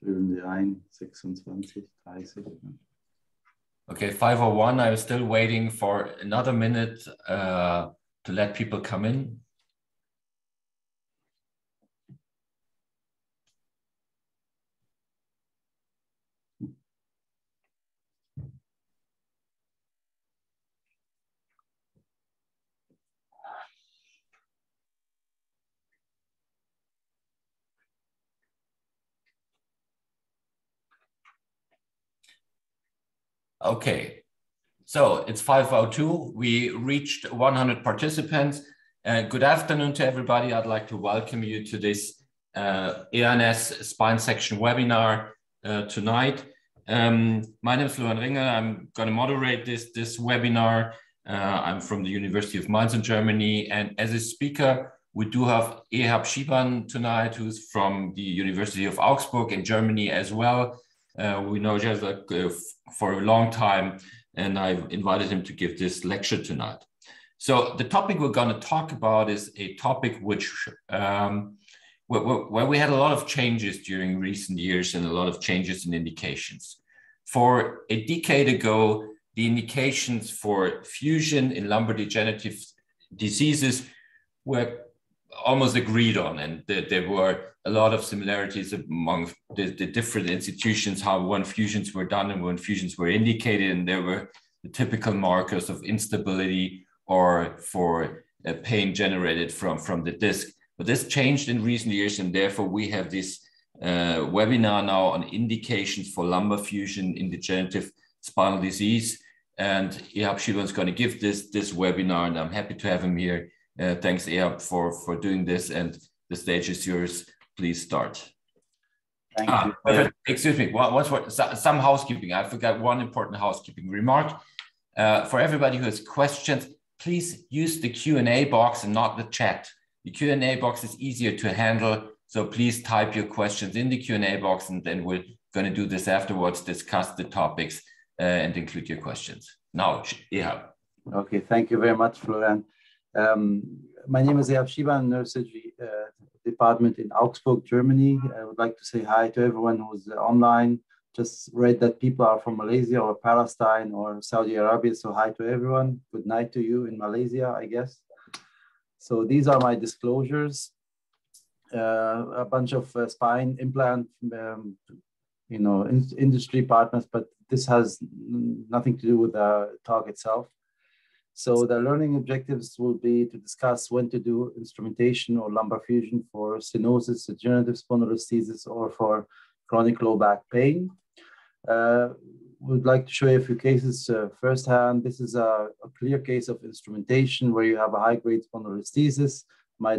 füllen wir ein, 26, 30. Okay, 501, I'm still waiting for another minute uh, to let people come in. Okay, so it's 5.02. We reached 100 participants. Uh, good afternoon to everybody. I'd like to welcome you to this uh, EANS spine section webinar uh, tonight. Um, my name is Florian Ringel. I'm going to moderate this, this webinar. Uh, I'm from the University of Mainz in Germany. And as a speaker, we do have Ehab Shiban tonight, who's from the University of Augsburg in Germany as well. Uh, we know each uh, for a long time, and I've invited him to give this lecture tonight. So the topic we're going to talk about is a topic which um, where, where, we had a lot of changes during recent years and a lot of changes in indications. For a decade ago, the indications for fusion in lumbar degenerative diseases were almost agreed on, and there were a lot of similarities among the, the, different institutions, how when fusions were done and when fusions were indicated, and there were the typical markers of instability or for uh, pain generated from, from the disc. But this changed in recent years, and therefore we have this uh, webinar now on indications for lumbar fusion in degenerative spinal disease. And Ehab Shiban is going to give this, this webinar, and I'm happy to have him here. Uh, thanks, Ehab, for, for doing this, and the stage is yours please start. Thank ah, you. Excuse me, What's one, some housekeeping. I forgot one important housekeeping remark. Uh, for everybody who has questions, please use the Q&A box and not the chat. The Q&A box is easier to handle, so please type your questions in the Q&A box and then we're going to do this afterwards, discuss the topics uh, and include your questions. Now, Ehab. Okay, thank you very much, Florian. Um, my name is Ehab Shiban, neurosurgery uh, department in Augsburg, Germany. I would like to say hi to everyone who's online. Just read that people are from Malaysia or Palestine or Saudi Arabia. So hi to everyone. Good night to you in Malaysia, I guess. So these are my disclosures. Uh, a bunch of uh, spine implant, um, you know, in industry partners, but this has nothing to do with the talk itself. So the learning objectives will be to discuss when to do instrumentation or lumbar fusion for stenosis, degenerative spondylolisthesis, or for chronic low back pain. Uh, we'd like to show you a few cases uh, firsthand. This is a, a, clear case of instrumentation where you have a high-grade spondylolisthesis,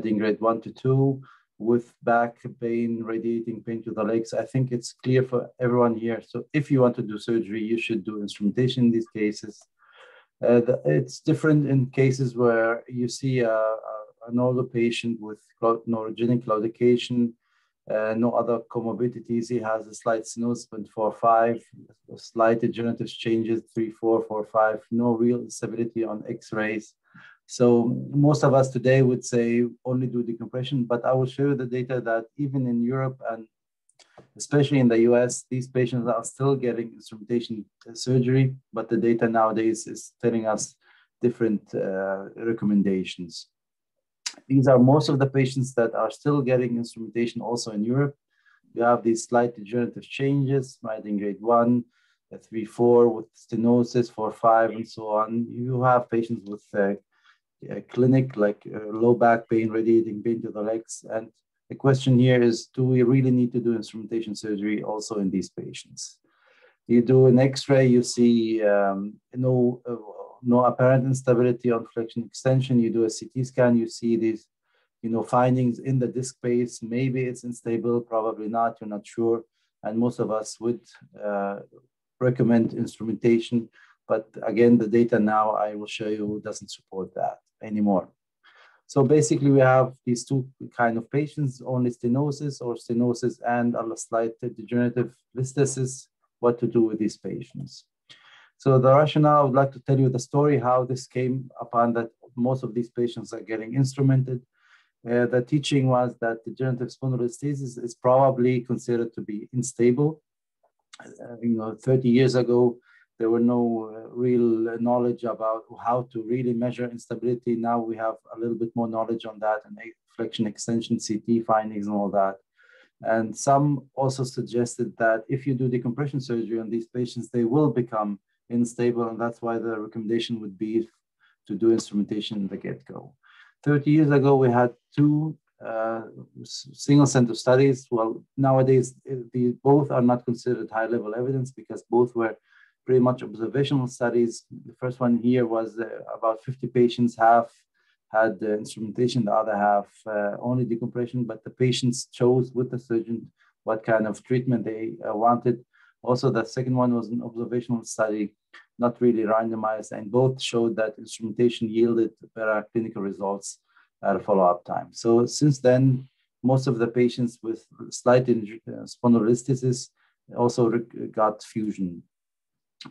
in grade one to two, with back pain, radiating pain to the legs. I think it's clear for everyone here. So if you want to do surgery, you should do instrumentation in these cases. Uh, the, it's different in cases where you see a, a, an older patient with neurogenic claudication, uh, no other comorbidities. He has a slight stenosis, 4 5, slight degenerative changes, 3 4, 4 5, no real stability on x rays. So, most of us today would say only do decompression, but I will show you the data that even in Europe and especially in the US, these patients are still getting instrumentation surgery, but the data nowadays is telling us different uh, recommendations. These are most of the patients that are still getting instrumentation also in Europe. You have these slight degenerative changes, right, in grade one, three, four with stenosis, four, five, and so on. You have patients with uh, clinic like uh, low back pain, radiating pain to the legs, and the question here is, do we really need to do instrumentation surgery also in these patients? You do an X-ray, you see um, no, uh, no apparent instability on flexion extension. You do a CT scan, you see these you know, findings in the disc space. Maybe it's unstable, probably not, you're not sure. And most of us would uh, recommend instrumentation. But again, the data now I will show you doesn't support that anymore. So basically we have these two kind of patients, only stenosis or stenosis and a slight degenerative listhesis, what to do with these patients. So the rationale, I would like to tell you the story, how this came upon that most of these patients are getting instrumented. uh, the teaching was that degenerative spondylolisthesis is probably considered to be unstable. Uh, you know, 30 years ago, there were no uh, real knowledge about how to really measure instability. Now we have a little bit more knowledge on that and flexion extension CT findings and all that. And some also suggested that if you do decompression surgery on these patients, they will become unstable. And that's why the recommendation would be to do instrumentation in the get-go. 30 years ago, we had two uh, single center studies. Well, nowadays, the, both are not considered high level evidence because both were pretty much observational studies. The first one here was uh, about 50 patients, half had instrumentation, the other half uh, only decompression, but the patients chose with the surgeon what kind of treatment they uh, wanted. Also, the second one was an observational study, not really randomized, and both showed that instrumentation yielded better clinical results at a follow-up time. So since then, most of the patients with slight spondylolisthesis also got fusion.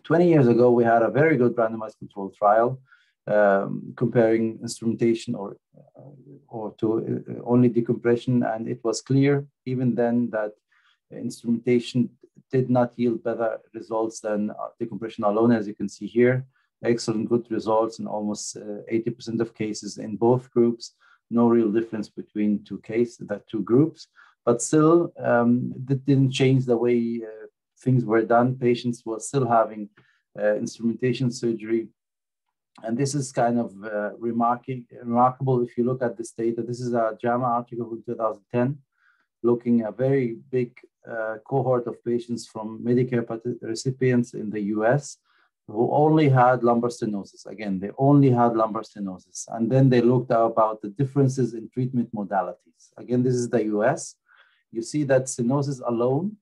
20 years ago, we had a very good randomized controlled trial um, comparing instrumentation or uh, or to uh, only decompression, and it was clear even then that instrumentation did not yield better results than uh, decompression alone, as you can see here. Excellent, good results in almost 80% of cases in both groups. No real difference between two cases, that two groups, but still, um, that didn't change the way uh, things were done. Patients were still having uh, instrumentation surgery and this is kind of uh, remarkable if you look at this data. This is a JAMA article from 2010, looking a very big uh, cohort of patients from Medicare recipients in the US who only had lumbar stenosis. Again, they only had lumbar stenosis. And then they looked about the differences in treatment modalities. Again, this is the US. You see that stenosis alone,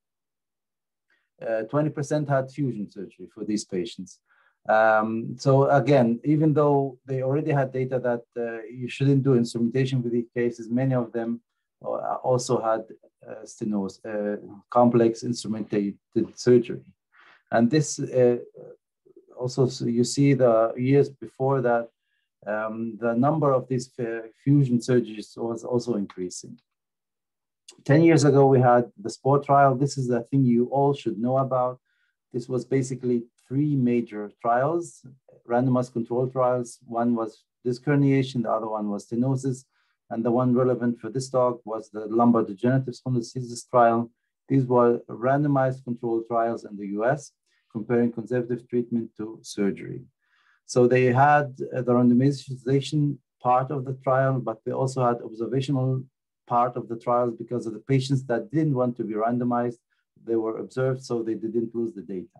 20% uh, had fusion surgery for these patients. Um, so again, even though they already had data that uh, you shouldn't do instrumentation with these cases, many of them uh, also had uh, stenosis, uh, complex instrumented surgery. And this uh, also, so you see the years before that, um, the number of these fusion surgeries was also increasing. 10 years ago, we had the SPORT trial. This is a thing you all should know about. This was basically three major trials, randomized control trials. One was disc herniation, the other one was stenosis, and the one relevant for this talk was the lumbar degenerative spondylolisthesis trial. These were randomized control trials in the US comparing conservative treatment to surgery. So they had the randomization part of the trial, but they also had observational part of the trials because of the patients that didn't want to be randomized. They were observed, so they didn't lose the data.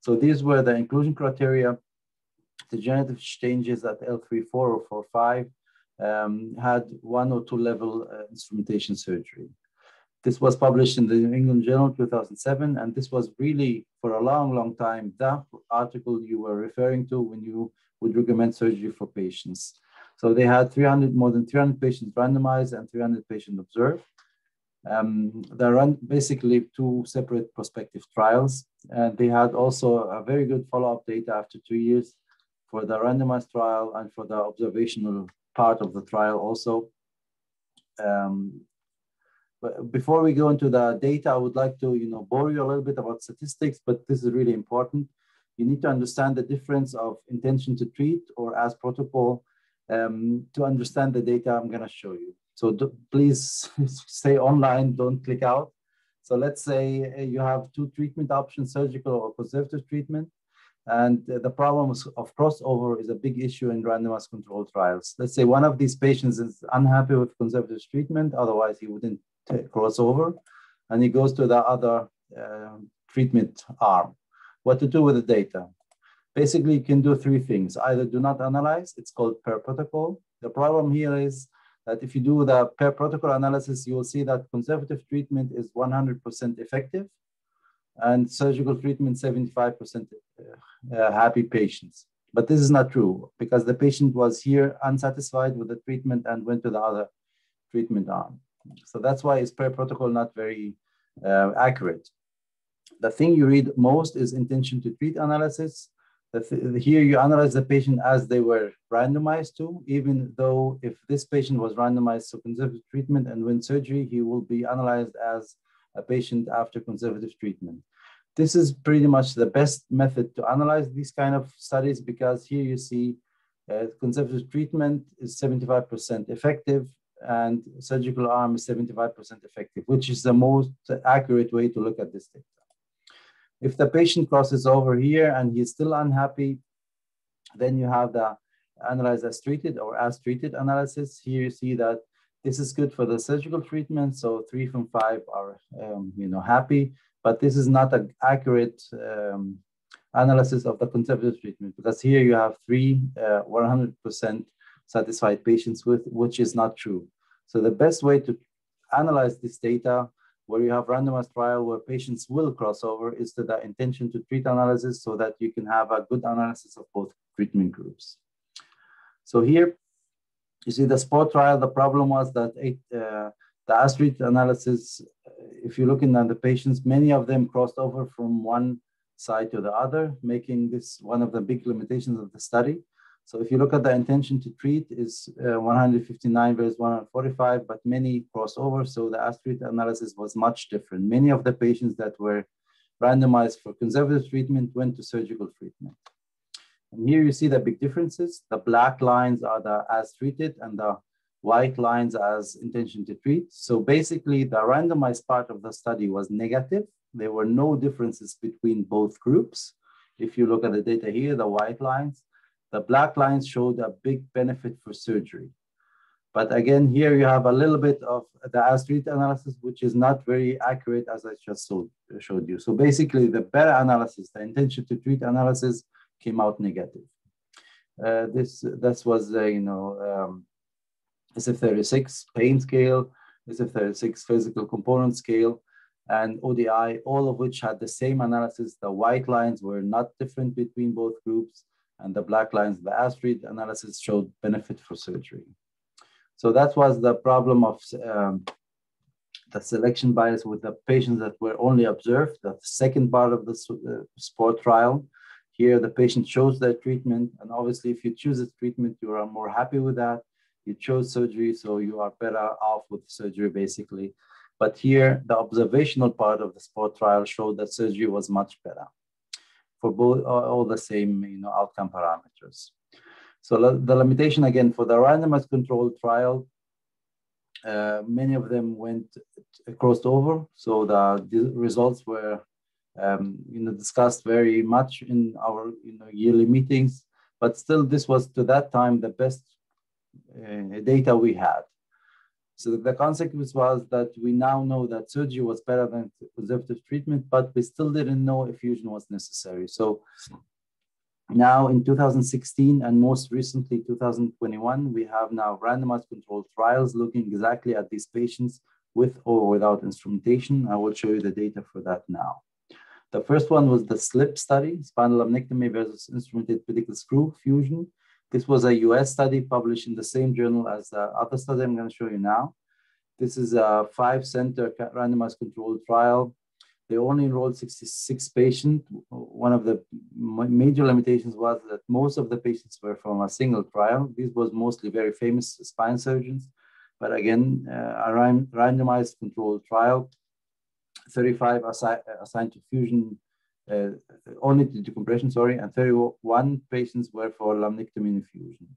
So these were the inclusion criteria. The Degenerative changes at L3, 4 or 4, 5 um, had one or two level uh, instrumentation surgery. This was published in the New England Journal 2007, and this was really for a long, long time the article you were referring to when you would recommend surgery for patients. So they had 300, more than 300 patients randomized and 300 patients observed. Um, they run basically two separate prospective trials. And they had also a very good follow-up data after two years for the randomized trial and for the observational part of the trial also. Um, but before we go into the data, I would like to you know, bore you a little bit about statistics, but this is really important. You need to understand the difference of intention to treat or as protocol um, to understand the data I'm gonna show you. So do, please stay online, don't click out. So let's say uh, you have two treatment options, surgical or conservative treatment. And the problem of crossover is a big issue in randomized controlled trials. Let's say one of these patients is unhappy with conservative treatment, otherwise he wouldn't cross over, and he goes to the other uh, treatment arm. What to do with the data? Basically, you can do three things. Either do not analyze, it's called per protocol. The problem here is that if you do the per protocol analysis, you will see that conservative treatment is 100% effective and surgical treatment 75% uh, uh, happy patients. But this is not true because the patient was here unsatisfied with the treatment and went to the other treatment arm. So that's why it's per protocol not very uh, accurate. The thing you read most is intention to treat analysis. Here you analyze the patient as they were randomized to, even though if this patient was randomized to conservative treatment and went surgery, he will be analyzed as a patient after conservative treatment. This is pretty much the best method to analyze these kind of studies because here you see uh, conservative treatment is 75% effective and surgical arm is 75% effective, which is the most accurate way to look at this data. If the patient crosses over here and he's still unhappy, then you have the analyze as treated or as treated analysis. Here you see that this is good for the surgical treatment. So three from five are, um, you know, happy, but this is not an accurate um, analysis of the conservative treatment because here you have three uh, 100% satisfied patients with, which is not true. So the best way to analyze this data where you have randomized trial where patients will cross over is to the intention to treat analysis so that you can have a good analysis of both treatment groups. So here you see the SPORT trial, the problem was that it, uh, the as treated analysis, if you're looking at the patients, many of them crossed over from one side to the other, making this one of the big limitations of the study. So if you look at the intention to treat is uh, 159 versus 145, but many cross over. So the as treated analysis was much different. Many of the patients that were randomized for conservative treatment went to surgical treatment. And here you see the big differences. The black lines are the as treated and the white lines as intention to treat. So basically the randomized part of the study was negative. There were no differences between both groups. If you look at the data here, the white lines, the black lines showed a big benefit for surgery. But again, here you have a little bit of the as treated analysis, which is not very accurate as I just showed you. So basically the better analysis, the intention to treat analysis came out negative. Uh, this, this was, uh, you know, um, SF36 pain scale, SF36 physical component scale, and ODI, all of which had the same analysis. The white lines were not different between both groups and the black lines, the as treated analysis showed benefit for surgery. So that was the problem of um, the selection bias with the patients that were only observed. The second part of the uh, SPORT trial. Here, the patient chose their treatment. And obviously, if you choose a treatment, you are more happy with that. You chose surgery, so you are better off with surgery, basically. But here, the observational part of the SPORT trial showed that surgery was much better for both all the same you know, outcome parameters. So the limitation again for the randomized controlled trial, uh, many of them went crossed over. So the, the results were um, you know, discussed very much in our you know, yearly meetings, but still this was to that time the best uh, data we had. So the consequence was that we now know that surgery was better than conservative treatment, but we still didn't know if fusion was necessary. So now in 2016 and most recently 2021, we have now randomized controlled trials looking exactly at these patients with or without instrumentation. I will show you the data for that now. The first one was the SLIP study, spinal laminectomy versus instrumented pedicle screw fusion. This was a US study published in the same journal as the other study I'm going to show you now. This is a five center randomized controlled trial. They only enrolled 66 patients. One of the major limitations was that most of the patients were from a single trial. This was mostly very famous spine surgeons. But again, uh, a randomized controlled trial, 35 assi assigned to fusion only to decompression, sorry, and 31 patients were for laminectomy infusion.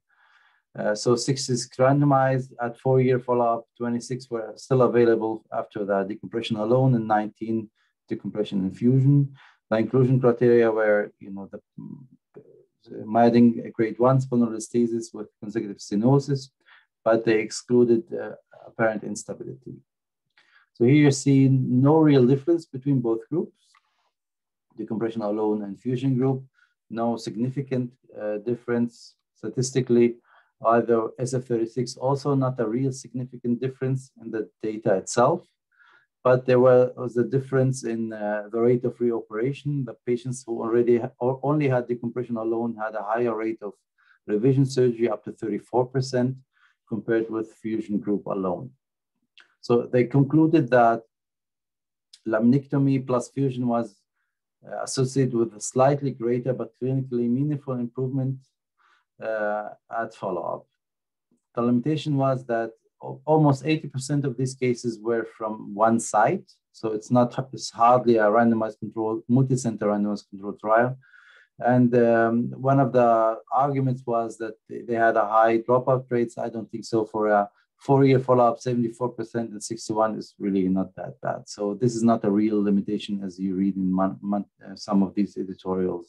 Uh, so six is randomized at four-year follow-up, 26 were still available after the decompression alone, and 19 decompression infusion. The inclusion criteria were, you know, the Meyerding grade one spondylolisthesis with consecutive stenosis, but they excluded uh, apparent instability. So here you see no real difference between both groups decompression alone and fusion group. No significant uh, difference statistically. Either SF36 also not a real significant difference in the data itself, but there was a difference in uh, the rate of reoperation. The patients who already or only had decompression alone had a higher rate of revision surgery up to 34% compared with fusion group alone. So they concluded that laminectomy plus fusion was associated with a slightly greater but clinically meaningful improvement uh, at follow-up. The limitation was that almost 80% of these cases were from one site. So it's not, it's hardly a randomized control, multi-center randomized control trial. And um, one of the arguments was that they had a high dropout rates. I don't think so for a four-year follow-up, 74% and 61 is really not that bad. So this is not a real limitation as you read in mon- mon- uh, some of these editorials.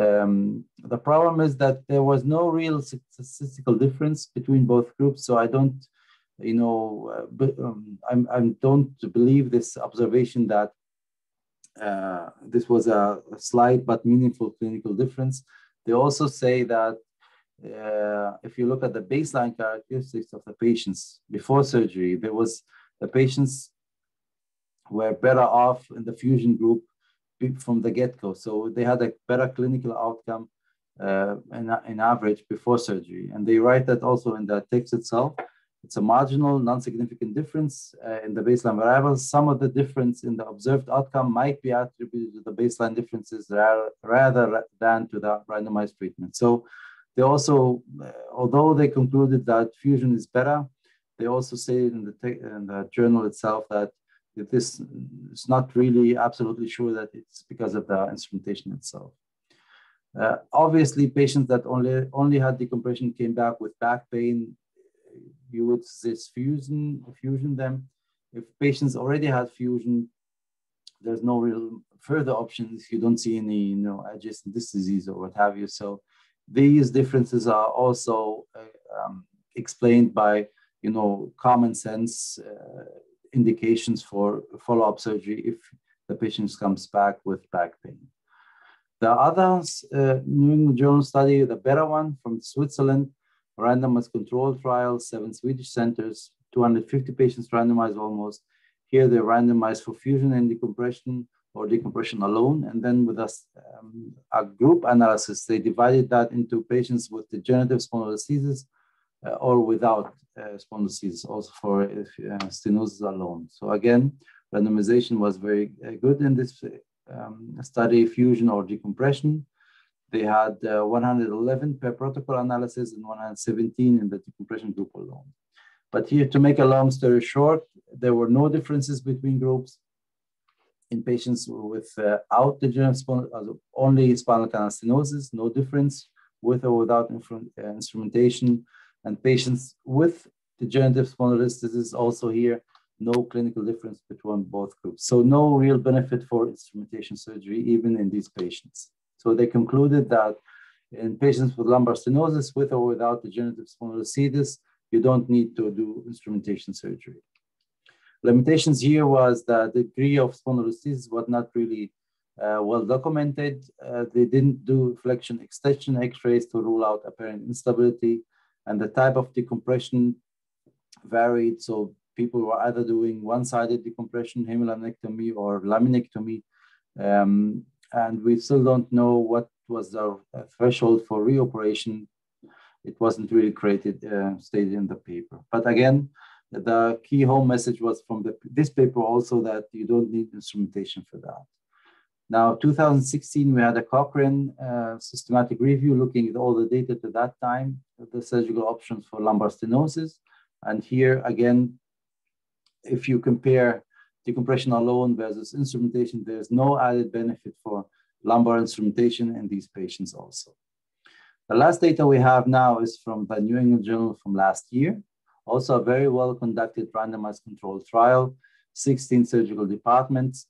Um, the problem is that there was no real statistical difference between both groups. So I don't, you know, uh, but, um, I'm, I don't believe this observation that uh, this was a, a, slight but meaningful clinical difference. They also say that uh, if you look at the baseline characteristics of the patients before surgery, there was the patients were better off in the fusion group from the get-go. So they had a better clinical outcome uh, in, in average before surgery. And they write that also in the text itself. It's a marginal, non-significant difference uh, in the baseline variables. Some of the difference in the observed outcome might be attributed to the baseline differences rather than to the randomized treatment. So they also, uh, although they concluded that fusion is better, they also say in the, in the journal itself that this is not really absolutely sure that it's because of the instrumentation itself. Uh, obviously, patients that only only had decompression came back with back pain. You would suggest fusion, fusion them. If patients already had fusion, there's no real further options. You don't see any, you know, adjacent disease or what have you. So these differences are also uh, um, explained by, you know, common sense uh, indications for follow-up surgery if the patient comes back with back pain. The other uh, New England Journal study, the better one from Switzerland, randomized control trial, seven Swedish centers, 250 patients randomized almost. Here they're randomized for fusion and decompression or decompression alone. And then with us, um, a group analysis, they divided that into patients with degenerative spondylolisthesis uh, or without uh, spondylolisthesis, also for uh, stenosis alone. So again, randomization was very good in this um, study, fusion or decompression. They had 111 per protocol analysis and 117 in the decompression group alone. But here, to make a long story short, there were no differences between groups in patients without uh, degenerative spinal, uh, only spinal canal stenosis, no difference with or without uh, instrumentation and patients with degenerative spondylolisthesis also here, no clinical difference between both groups. So no real benefit for instrumentation surgery, even in these patients. So they concluded that in patients with lumbar stenosis, with or without degenerative spondylolisthesis, you don't need to do instrumentation surgery. Limitations here was that the degree of spondylolisthesis was not really uh, well documented. Uh, they didn't do flexion extension x-rays to rule out apparent instability and the type of decompression varied. So people were either doing one-sided decompression, hemilaminectomy, or laminectomy. Um, and we still don't know what was the threshold for reoperation. It wasn't really created, uh, stated in the paper. But again, the key home message was from the, this paper also that you don't need instrumentation for that. Now, 2016, we had a Cochrane uh, systematic review looking at all the data to that time, the surgical options for lumbar stenosis. And here again, if you compare decompression alone versus instrumentation, there's no added benefit for lumbar instrumentation in these patients also. The last data we have now is from the New England Journal from last year. Also a very well conducted randomized controlled trial, 16 surgical departments,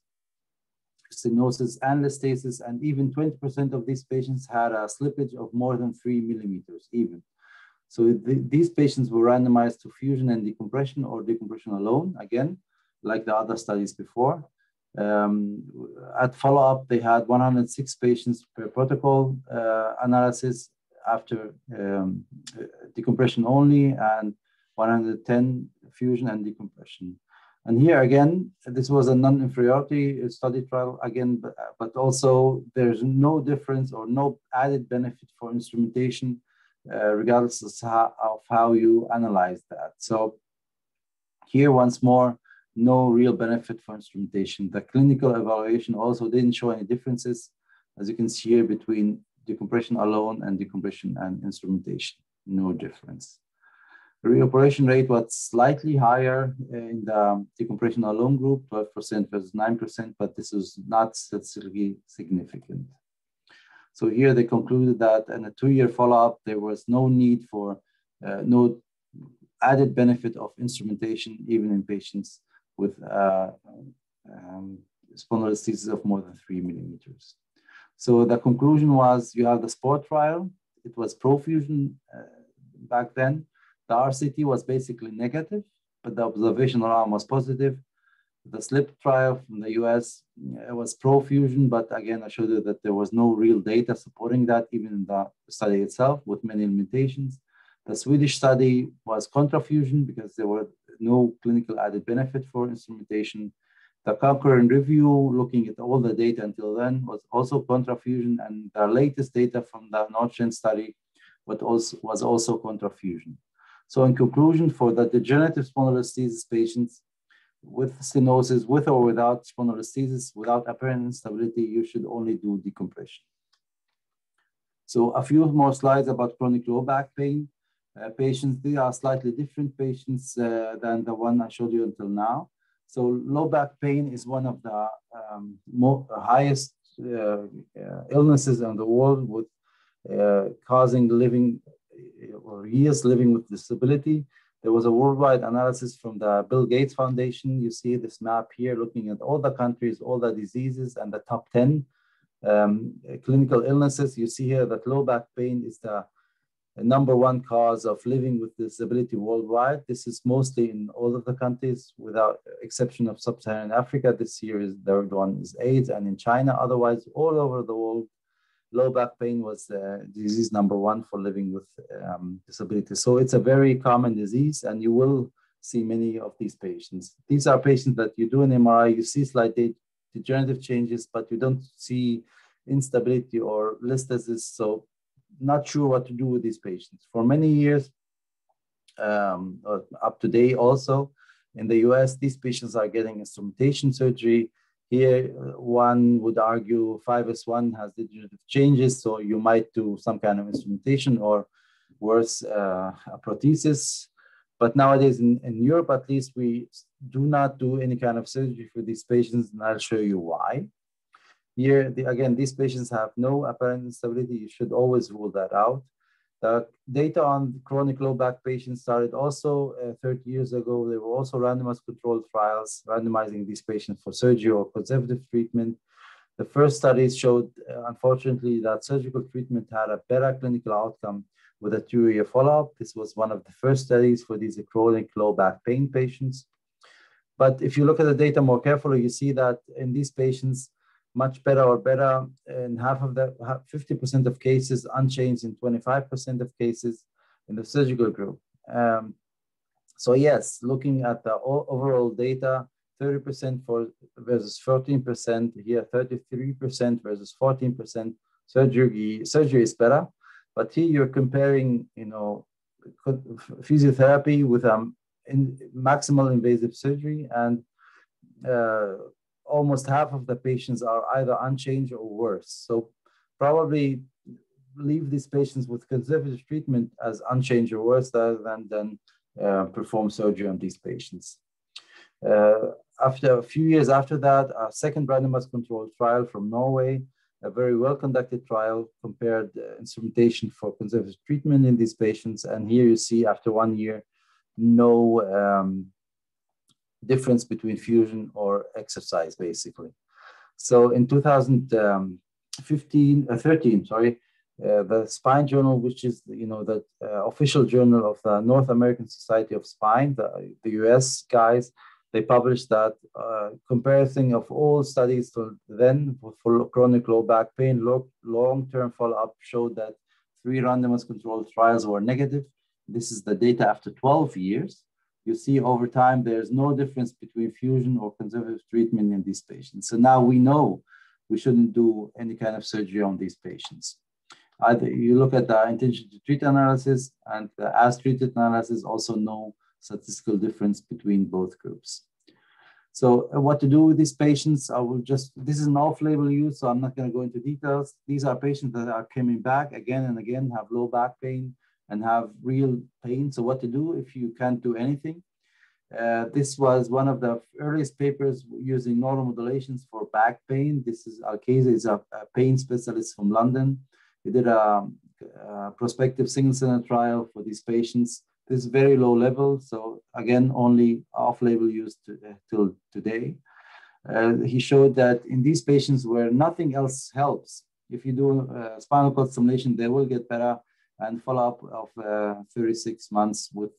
stenosis and listhesis, and even 20% of these patients had a slippage of more than three millimeters even. So these patients were randomized to fusion and decompression or decompression alone, again, like the other studies before. Um, at follow-up, they had 106 patients per protocol uh, analysis after um, decompression only and 110 fusion and decompression. And here again, this was a non-inferiority study trial again, but, but, also there's no difference or no added benefit for instrumentation, uh, regardless of how, of how you analyze that. So here once more, no real benefit for instrumentation. The clinical evaluation also didn't show any differences, as you can see here, between decompression alone and decompression and instrumentation, no difference. Reoperation rate was slightly higher in the decompression alone group, 12% versus 9%, but this was not statistically significant. So here they concluded that in a two-year follow-up, there was no need for, uh, no added benefit of instrumentation, even in patients with uh, um, spondylolisthesis of more than three millimeters. So the conclusion was you have the SPORT trial. It was profusion uh, back then. The RCT was basically negative, but the observational arm was positive. The SLIP trial from the US it was profusion, but again, I showed you that there was no real data supporting that, even in the study itself, with many limitations. The Swedish study was contrafusion because there were no clinical added benefit for instrumentation. The Cochrane review, looking at all the data until then, was also contrafusion, and the latest data from the NORDSTEN study was also, was also contrafusion. So in conclusion, for the degenerative spondylolisthesis patients with stenosis, with or without spondylolisthesis, without apparent instability, you should only do decompression. So a few more slides about chronic low back pain. Uh, patients, they are slightly different patients uh, than the one I showed you until now. So low back pain is one of the um, more, highest uh, uh, illnesses in the world with uh, causing living or years living with disability. There was a worldwide analysis from the Bill Gates Foundation. You see this map here looking at all the countries, all the diseases, and the top 10 um, clinical illnesses. You see here that low back pain is the number one cause of living with disability worldwide. This is mostly in all of the countries, without exception of sub-Saharan Africa. This year is the third one is AIDS, and in China. Otherwise, all over the world, low back pain was uh, disease number one for living with um, disability. So it's a very common disease, and you will see many of these patients. These are patients that you do an MRI, you see slight degenerative changes, but you don't see instability or listhesis. So not sure what to do with these patients. For many years, um, up to date also, in the US, these patients are getting instrumentation surgery. Here, one would argue 5S1 has degenerative changes, so you might do some kind of instrumentation or worse, uh, a prosthesis. But nowadays in, in Europe, at least, we do not do any kind of surgery for these patients, and I'll show you why. Here, the, again, these patients have no apparent instability. You should always rule that out. The data on chronic low back patients started also uh, 30 years ago. There were also randomized controlled trials randomizing these patients for surgery or conservative treatment. The first studies showed, uh, unfortunately, that surgical treatment had a better clinical outcome with a two-year follow-up. This was one of the first studies for these chronic low back pain patients. But if you look at the data more carefully, you see that in these patients, much better or better in half of the 50% of cases, unchanged in 25% of cases in the surgical group. Um, so yes, looking at the overall data, 30% for versus 14%, here 33% versus 14%, surgery, surgery is better. But here you're comparing, you know, physiotherapy with um, in maximal invasive surgery and uh, almost half of the patients are either unchanged or worse. So probably leave these patients with conservative treatment as unchanged or worse rather than, than uh, perform surgery on these patients. Uh, after a few years after that, a second randomized controlled trial from Norway, a very well conducted trial compared uh, instrumentation for conservative treatment in these patients. And here you see after one year, no um, difference between fusion or exercise, basically. So in 2015, uh, 13, sorry, uh, the Spine Journal, which is you know the uh, official journal of the North American Society of Spine, the, the US guys, they published that uh, comparison of all studies to then for chronic low back pain, long-term follow-up showed that three randomized controlled trials were negative. This is the data after 12 years you see over time there's no difference between fusion or conservative treatment in these patients. So now we know we shouldn't do any kind of surgery on these patients. Either you look at the intention to treat analysis and the as treated analysis, also no statistical difference between both groups. So uh, what to do with these patients? I will just, this is an off-label use, so I'm not gonna go into details. These are patients that are coming back again and again, have low back pain and have real pain. So what to do if you can't do anything? Uh, this was one of the earliest papers using neuromodulations for back pain. This is Al-Kaisy is a, a pain specialist from London. He did a, a prospective single center trial for these patients. This is very low level. So again, only off-label use to, uh, till today. Uh, he showed that in these patients where nothing else helps, if you do uh, spinal cord stimulation, they will get better and follow up of uh, 36 months with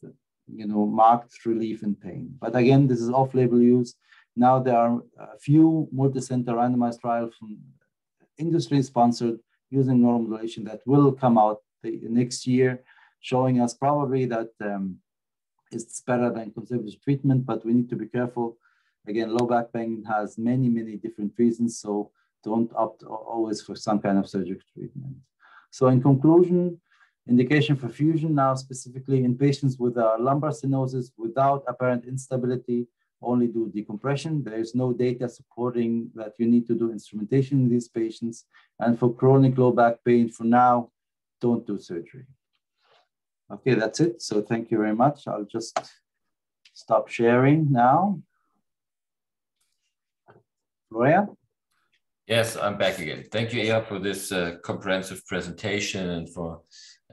you know, marked relief in pain. But again, this is off-label use. Now there are a few multi-center randomized trials from industry-sponsored using neuromodulation that will come out the, next year, showing us probably that um, it's better than conservative treatment, but we need to be careful. Again, low back pain has many, many different reasons, so don't opt always for some kind of surgical treatment. So in conclusion, Indication for fusion now specifically in patients with a lumbar stenosis without apparent instability, only do decompression. There is no data supporting that you need to do instrumentation in these patients. And for chronic low back pain, for now, don't do surgery. Okay, that's it. So thank you very much. I'll just stop sharing now. Florian? Yes, I'm back again. Thank you, Ea, for this uh, comprehensive presentation and for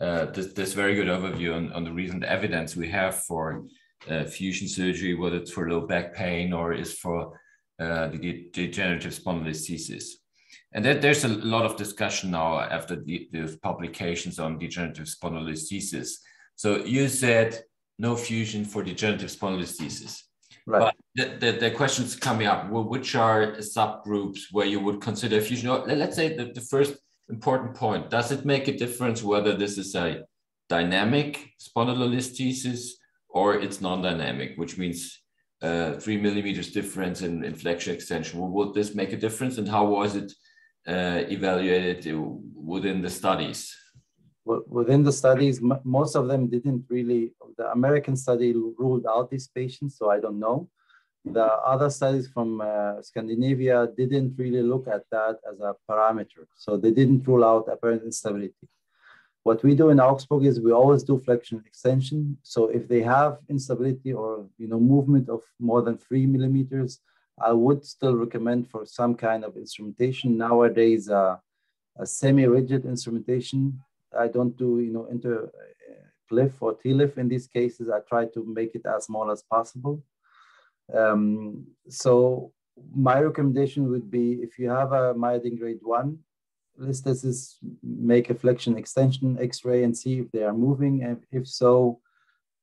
uh, this, this very good overview on, on the recent evidence we have for uh, fusion surgery, whether it's for low back pain or is for uh, the degenerative spondylolisthesis. And that there's a lot of discussion now after the, the publications on degenerative spondylolisthesis. So you said no fusion for degenerative spondylolisthesis. Right. But the, the, the, questions coming up, well, which are subgroups where you would consider fusion? Let's say the, the first important point. Does it make a difference whether this is a dynamic spondylolisthesis or it's non-dynamic, which means uh, three millimeters difference in, in flexion extension? Would this make a difference and how was it uh, evaluated within the studies? Within the studies, most of them didn't really, the American study ruled out these patients, so I don't know. The other studies from uh, Scandinavia didn't really look at that as a parameter. So they didn't rule out apparent instability. What we do in Augsburg is we always do flexion extension. So if they have instability or you know movement of more than three millimeters, I would still recommend for some kind of instrumentation. Nowadays, uh, a semi-rigid instrumentation. I don't do you know inter uh, or TLIF in these cases. I try to make it as small as possible. Um, so my recommendation would be if you have a Meyerding grade one, let's is make a flexion extension x-ray and see if they are moving. And if so,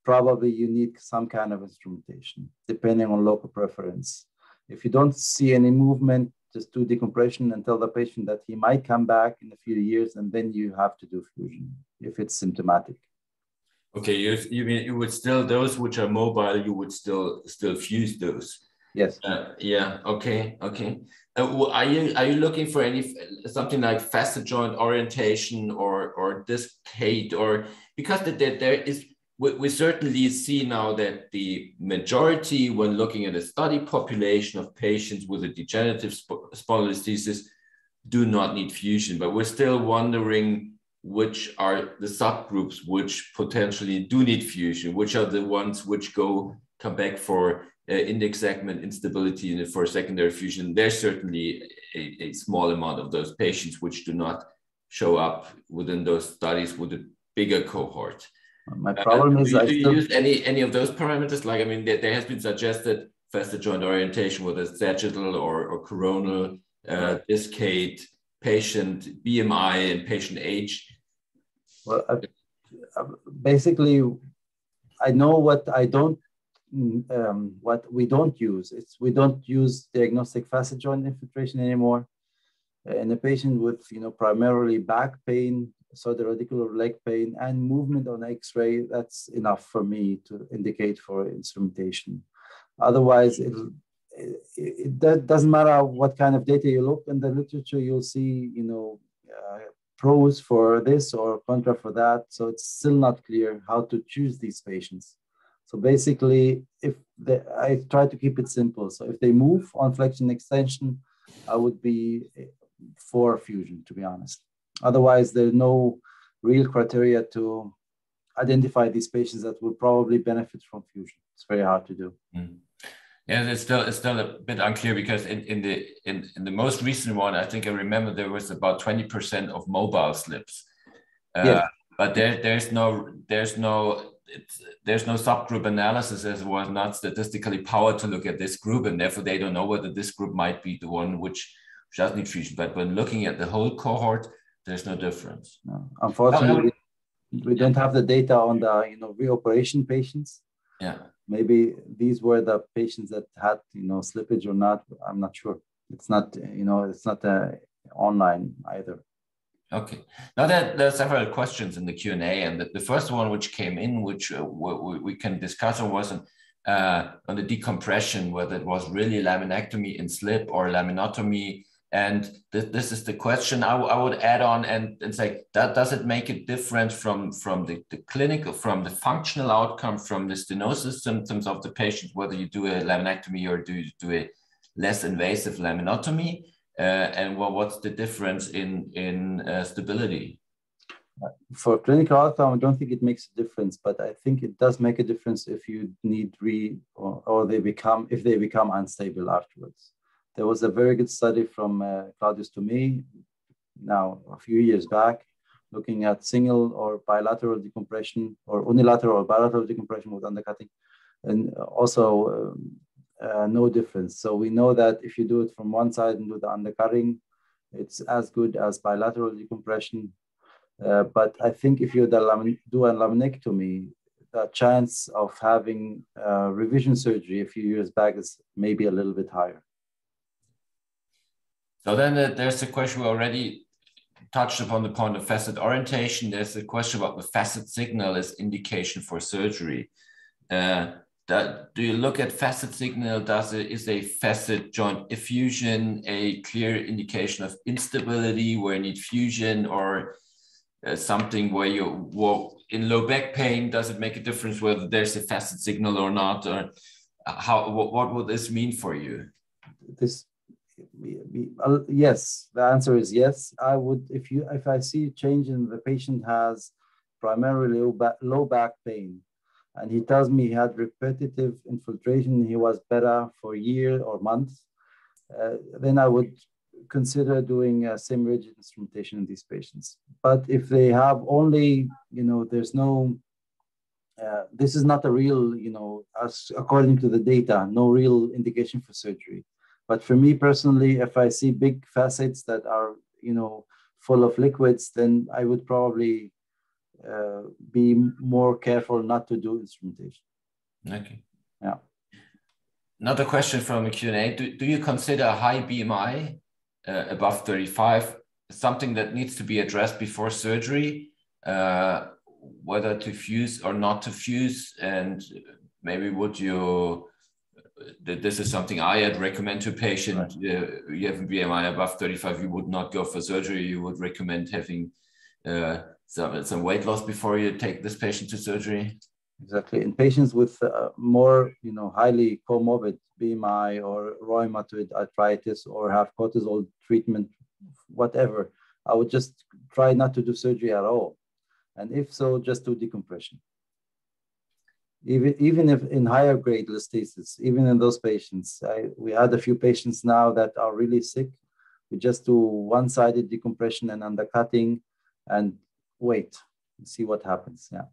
probably you need some kind of instrumentation, depending on local preference. If you don't see any movement, just do decompression and tell the patient that he might come back in a few years, and then you have to do fusion if it's symptomatic. Okay, you, you mean you would still those which are mobile, you would still still fuse those. Yes. Uh, yeah. Okay. Okay. Uh, are you are you looking for any something like facet joint orientation or or disc height or because the, the, there is we, we certainly see now that the majority when looking at a study population of patients with a degenerative sp spondylolisthesis do not need fusion, but we're still wondering which are the subgroups which potentially do need fusion, which are the ones which go come back for uh, index segment instability and for secondary fusion. There's certainly a, a, small amount of those patients which do not show up within those studies with a bigger cohort. My problem uh, is, do, do you use any any of those parameters? Like, I mean, there, there has been suggested facet joint orientation, whether it's sagittal or, or coronal, uh, disc height, patient BMI, and patient age. Well, basically, I know what I don't, um, what we don't use. It's we don't use diagnostic facet joint infiltration anymore. In a patient with, you know, primarily back pain, pseudoradicular leg pain, and movement on X-ray, that's enough for me to indicate for instrumentation. Otherwise, it, it, it, doesn't matter what kind of data you look in the literature, you'll see, you know, uh, pros for this or contra for that. So it's still not clear how to choose these patients. So basically, if they, I try to keep it simple. So if they move on flexion extension, I would be for fusion, to be honest. Otherwise, there's no real criteria to identify these patients that will probably benefit from fusion. It's very hard to do. Mm. Yeah, it's still it's still a bit unclear because in, in the in, in the most recent one, I think I remember there was about 20% of mobile slips. Uh, yeah. But there there's no there's no there's no subgroup analysis as was not statistically powered to look at this group, and therefore they don't know whether this group might be the one which, does need fusion. But when looking at the whole cohort, there's no difference. No. Unfortunately, we, we don't have the data on the you know reoperation patients. Yeah. Maybe these were the patients that had you know slippage or not. I'm not sure. It's not you know it's not uh, online either. Okay. Now there, there are several questions in the Q and A, and the, the, first one which came in, which uh, we, we, can discuss, on was on, uh, on the decompression, whether it was really laminectomy in slip or laminotomy. And th this is the question I, I would add on and, and say that does it make a difference from from the, the clinical, from the functional outcome, from the stenosis symptoms of the patient, whether you do a laminectomy or do you do a less invasive laminotomy? Uh, and what, what's the difference in, in uh, stability? For clinical outcome, I don't think it makes a difference, but I think it does make a difference if you need re or, or they become if they become unstable afterwards. There was a very good study from uh, Claudius Thomé now a few years back, looking at single or bilateral decompression or unilateral or bilateral decompression with undercutting, and also um, uh, no difference. So we know that if you do it from one side and do the undercutting, it's as good as bilateral decompression. Uh, but I think if you do a laminectomy, the chance of having uh, revision surgery a few years back is maybe a little bit higher. So then uh, there's a question we already touched upon the point of facet orientation. There's a question about the facet signal as indication for surgery. Uh, that, do you look at facet signal? Does it is a facet joint effusion a clear indication of instability where you need fusion or uh, something where you well, in low back pain? Does it make a difference whether there's a facet signal or not? Or how what, what would this mean for you? This uh, yes, the answer is yes. I would if you if I see change in the patient has primarily low back, low back pain and he tells me he had repetitive infiltration, he was better for a year or months, uh, then I would consider doing a semi-rigid instrumentation in these patients. But if they have only, you know, there's no, uh, this is not a real, you know, as according to the data, no real indication for surgery. But for me personally, if I see big facets that are, you know, full of liquids, then I would probably uh, be more careful not to do instrumentation. Okay. Yeah. Another question from a Q&A. Do, do you consider high BMI uh, above 35 something that needs to be addressed before surgery, uh, whether to fuse or not to fuse? And maybe would you, this is something I had recommend to a patient, right. uh, you have a BMI above 35, you would not go for surgery. You would recommend having uh, some, some weight loss before you take this patient to surgery? Exactly. In patients with uh, more, you know, highly comorbid BMI or rheumatoid arthritis or have cortisol treatment, whatever, I would just try not to do surgery at all. And if so, just do decompression. Even, even if in higher grade listhesis, even in those patients, I, we had a few patients now that are really sick. We just do one-sided decompression and undercutting and wait and see what happens. Yeah.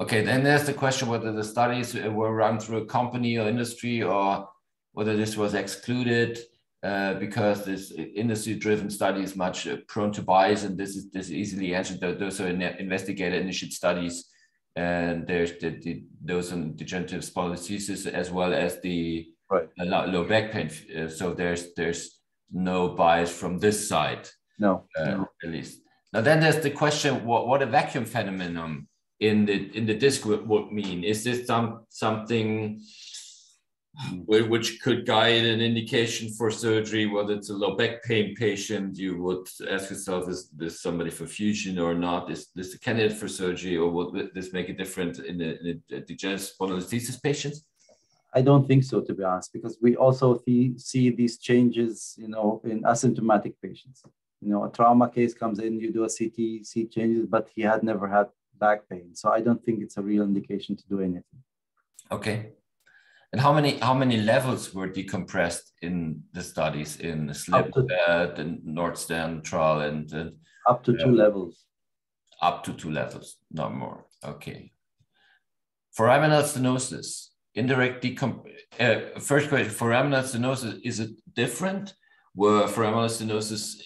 Okay, then there's the question whether the studies were run through a company or industry or whether this was excluded uh, because this industry-driven study is much uh, prone to bias, and this is this is easily answered. Those are investigator-initiated studies, and there's the, the those degenerative spondylolisthesis as well as the right. low back pain. Uh, so there's there's no bias from this side. No, uh, no. at least. Now then there's the question what, what a vacuum phenomenon in the in the disc would, would mean. Is this some something. Mm. which could guide an indication for surgery. Whether it's a low back pain patient, you would ask yourself: Is this somebody for fusion or not? Is this a candidate for surgery, or would this make a difference in the, in the degenerative spondylolisthesis patients? I don't think so, to be honest, because we also see, see these changes, you know, in asymptomatic patients. You know, a trauma case comes in, you do a CT, see changes, but he had never had back pain. So I don't think it's a real indication to do anything. Okay. And how many how many levels were decompressed in the studies in the SLIP, to, uh, the NORDSTEN trial, and uh, up to two uh, levels? Up to two levels, not more. Okay. Foraminal stenosis, indirect decomp. Uh, first question: Foraminal stenosis is it different? Were foraminal stenosis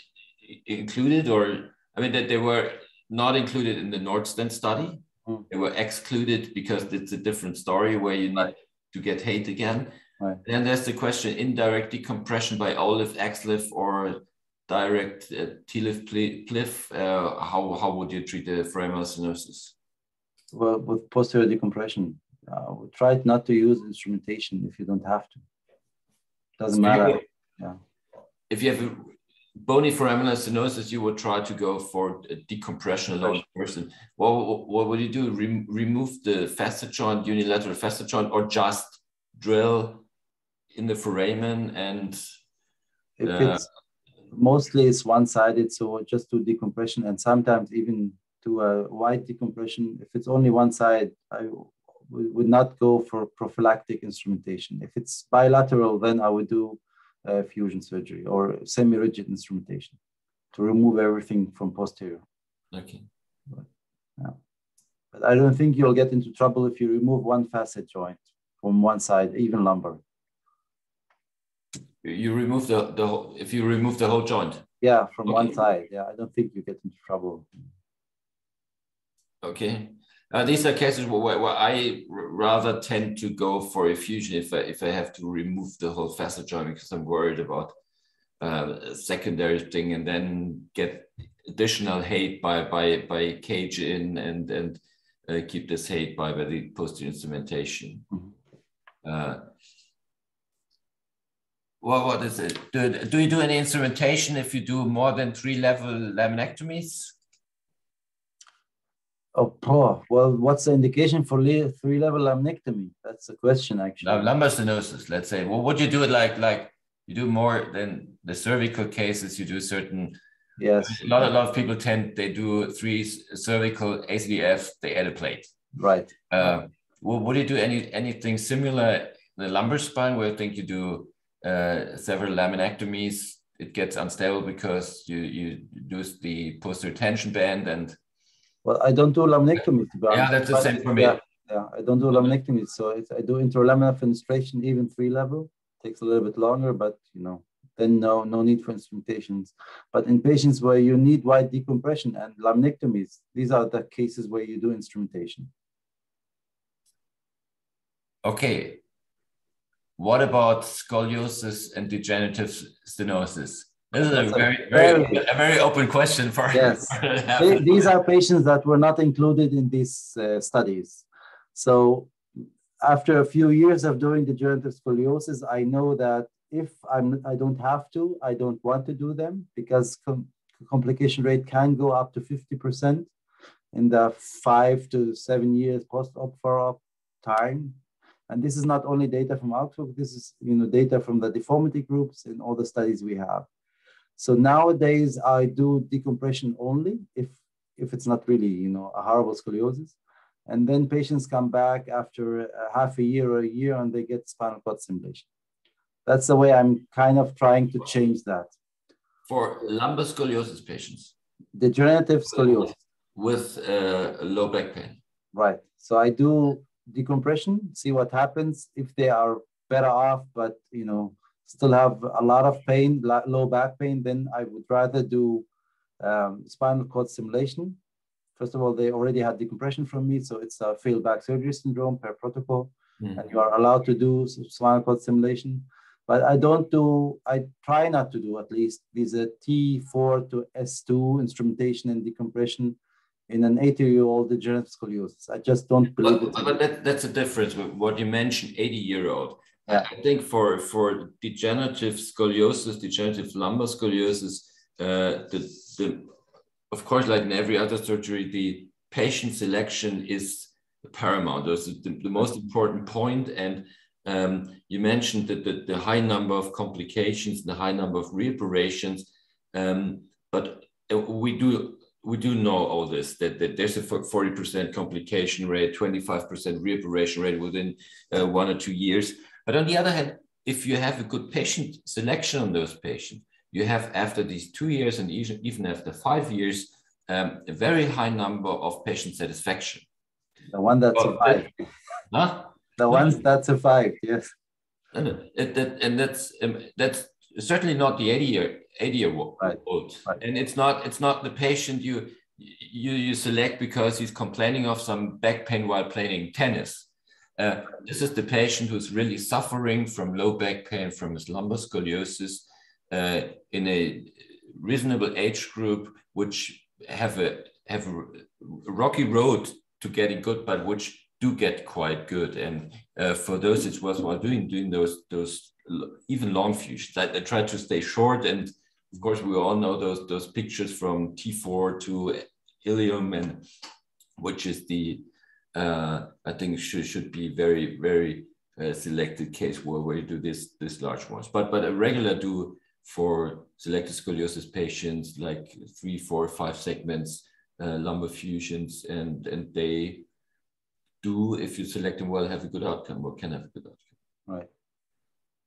included, or I mean that they were not included in the NORDSTEN study? Mm. They were excluded because it's a different story where you need to get hate again. Right. Then there's the question indirect decompression by OLIF, XLIF, or direct uh, TLIF, PLIF. Uh, how, how would you treat the foraminal stenosis? Well, with posterior decompression, uh, we try not to use instrumentation if you don't have to. Doesn't so matter. You, yeah. If you have bony foraminal stenosis, you would try to go for a decompression alone person. What, what would you do? Re remove the facet joint, unilateral facet joint, or just drill in the foramen and if uh, it's mostly it's one-sided, so just do decompression and sometimes even do a wide decompression. If it's only one side, I would not go for prophylactic instrumentation. If it's bilateral, then I would do uh, fusion surgery or semi-rigid instrumentation to remove everything from posterior. Okay. But, yeah. but I don't think you'll get into trouble if you remove one facet joint from one side, even lumbar. You remove the, the whole, if you remove the whole joint? Yeah, from okay. one side. Yeah, I don't think you get into trouble. Okay. Uh, these are cases where, where I rather tend to go for a fusion if I, if I have to remove the whole facet joint because I'm worried about uh, a secondary thing and then get additional hate by by by cage in and and uh, keep this hate by, by the posterior instrumentation. Mm-hmm. Uh, well, what is it? Do, do you do any instrumentation if you do more than three level laminectomies? Oh, poor. Well, what's the indication for three-level laminectomy? That's the question, actually. lumbar stenosis, let's say. Well, would you do it like like you do more than the cervical cases? You do certain. Yes. A lot, a lot of people tend they do three cervical ACDF. They add a plate. Right. Uh, well, would you do any anything similar the lumbar spine, where I think you do uh, several laminectomies? It gets unstable because you you use the posterior tension band and well, I don't do laminectomy to be honest. Yeah, that's the same for me. Yeah, yeah, I don't do laminectomy. So I do interlaminar fenestration, even three level. Takes a little bit longer, but you know, then no, no need for instrumentations. But in patients where you need wide decompression and laminectomies, these are the cases where you do instrumentation. Okay. What about scoliosis and degenerative stenosis? This is a very, very, very, a very open question for yes. these are patients that were not included in these uh, studies. So after a few years of doing degenerative scoliosis, I know that if I'm, I don't have to, I don't want to do them because com complication rate can go up to 50% in the five to seven years post-op for time. And this is not only data from Augsburg, this is you know data from the deformity groups and all the studies we have. So nowadays I do decompression only if if it's not really you know a horrible scoliosis, and then patients come back after a half a year or a year and they get spinal cord stimulation. That's the way I'm kind of trying to change that. For lumbar scoliosis patients. Degenerative scoliosis. With uh, low back pain. Right. So I do decompression, see what happens if they are better off, but you know still have a lot of pain, low back pain, then I would rather do um, spinal cord stimulation. First of all, they already had decompression from me, so it's a failed back surgery syndrome per protocol, mm. and you are allowed to do spinal cord stimulation. But I don't do, I try not to do at least these T4 to S2 instrumentation and decompression in an 80 year old degenerative scoliosis. I just don't believe but, it. But that, that's a difference with what you mentioned 80 year old yeah. I think for for degenerative scoliosis, degenerative lumbar scoliosis, uh, the the of course, like in every other surgery, the patient selection is paramount. That's the, the most important point. And um, you mentioned that the, the, high number of complications, the high number of reoperations, um, but uh, we do we do know all this that, that there's a 40% complication rate, 25% reoperation rate within uh, one or two years. But on the other hand, if you have a good patient selection on those patients, you have after these two years and even after five years, um, a very high number of patient satisfaction. The one that survived. Huh? The ones that survived, yes. And, that, and that's um, that's certainly not the 80 year 80 year old right. right. and it's not it's not the patient you you you select because he's complaining of some back pain while playing tennis uh, this is the patient who's really suffering from low back pain from his lumbar scoliosis uh, in a reasonable age group which have a have a rocky road to getting good but which do get quite good and uh, for those it's worthwhile doing doing those those even long fusions. I, I try to stay short, and of course, we all know those those pictures from T4 to Ilium, and which is the uh, I think should should be very very uh, selected case where, where you do this this large ones. But but a regular do for selected scoliosis patients like three, four, five segments, uh, lumbar fusions, and and they do if you select them well have a good outcome or can have a good outcome. Right.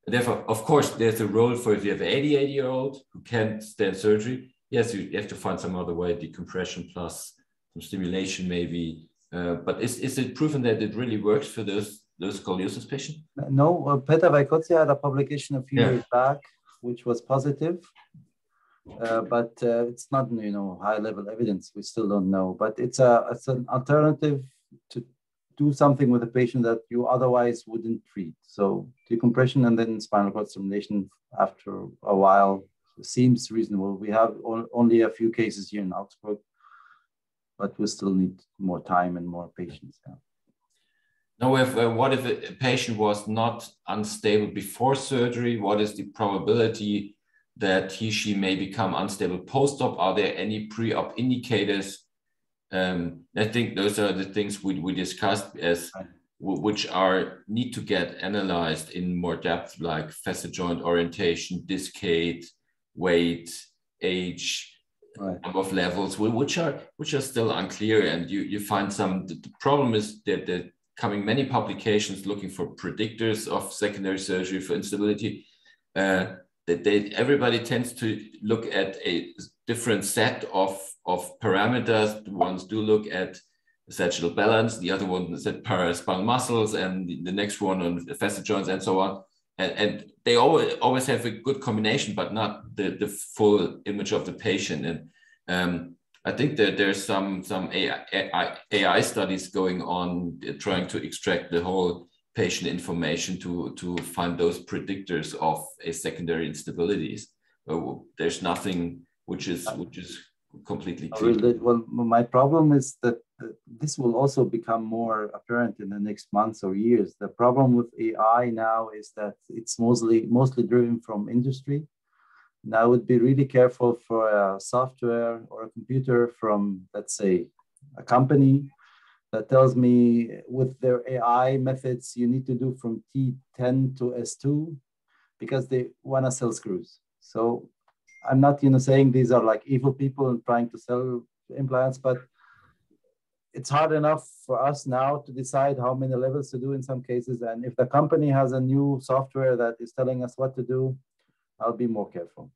Therefore, of course, there's a role for if you have an 88 year old who can't stand surgery. Yes, you have to find some other way, decompression plus some stimulation, maybe. Uh, but is, is it proven that it really works for those those scoliosis patients? No, uh, Peter Vajkoczy had a publication a few yeah. years back, which was positive. Uh, but uh, it's not, you know, high level evidence. We still don't know. But it's a it's an alternative to do something with a patient that you otherwise wouldn't treat. So decompression and then spinal cord stimulation after a while seems reasonable. We have only a few cases here in Augsburg, but we still need more time and more patience. Yeah. Now, if, uh, what if a patient was not unstable before surgery? What is the probability that he she may become unstable post-op? Are there any pre-op indicators um, I think those are the things we, we discussed as which are need to get analyzed in more depth, like facet joint orientation, disc height, weight, age, right. number of levels, which are which are still unclear. And you you find some. The, problem is that the coming many publications looking for predictors of secondary surgery for instability. Uh, that they everybody tends to look at a different set of of parameters. Ones do look at sagittal balance, the other one at paraspinal muscles, and the, the next one on facet joints and so on. And, and they always, always have a good combination, but not the, the full image of the patient. And um, I think that there's some some AI, AI, AI, studies going on uh, trying to extract the whole patient information to to find those predictors of a secondary instabilities. Uh, there's nothing which is which is completely clear. Well, my problem is that this will also become more apparent in the next months or years. The problem with AI now is that it's mostly mostly driven from industry. Now, I would be really careful for a software or a computer from, let's say, a company that tells me with their AI methods, you need to do from T10 to S2 because they want to sell screws. So I'm not, you know, saying these are like evil people and trying to sell implants, but it's hard enough for us now to decide how many levels to do in some cases. And if the company has a new software that is telling us what to do, I'll be more careful.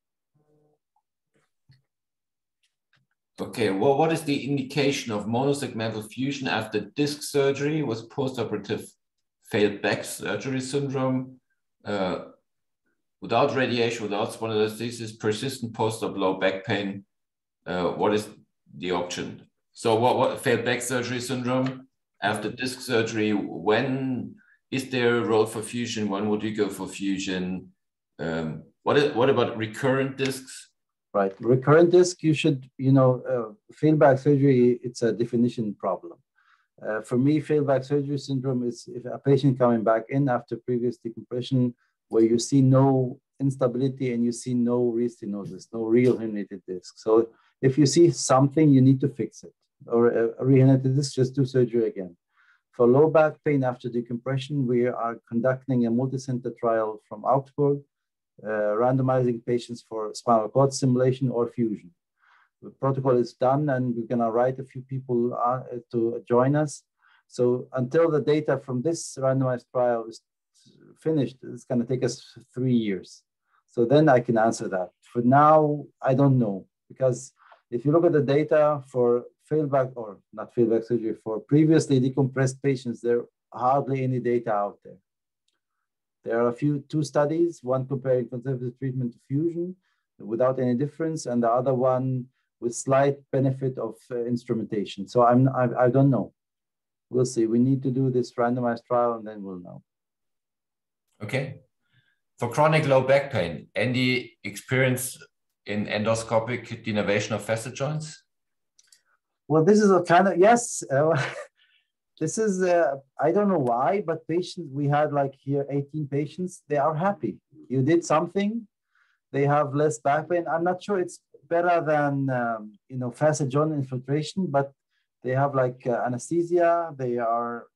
Okay, well, what is the indication of monosegmental fusion after disc surgery with postoperative failed back surgery syndrome? Uh, without radiation, without spondylolisthesis, persistent post-op low back pain, uh, what is the option? So what, what failed back surgery syndrome after disc surgery, when is there a role for fusion? When would you go for fusion? Um, what, is, what about recurrent discs? Right, recurrent disc, you should, you know, uh, failed back surgery, it's a definition problem. Uh, for me, failed back surgery syndrome is if a patient coming back in after previous decompression where you see no instability and you see no restenosis, no real herniated disc. So if you see something, you need to fix it. Or a, a reherniated disc, just do surgery again. For low back pain after decompression, we are conducting a multi-center trial from Augsburg, uh, randomizing patients for spinal cord stimulation or fusion. The protocol is done and we're gonna write a few people uh, to join us. So until the data from this randomized trial is finished, it's gonna take us three years. So then I can answer that. For now, I don't know because if you look at the data for failed back or not failed back surgery for previously decompressed patients, there are hardly any data out there. There are a few, two studies, one comparing conservative treatment to fusion without any difference, and the other one with slight benefit of uh, instrumentation. So I'm, I, I don't know. We'll see. We need to do this randomized trial and then we'll know. Okay. For chronic low back pain, any experience in endoscopic denervation of facet joints? Well, this is a kind of yes. Uh, this is uh, I don't know why, but patients we had like here 18 patients. They are happy. You did something. They have less back pain. I'm not sure it's better than um, you know facet joint infiltration, but they have like uh, anesthesia. They are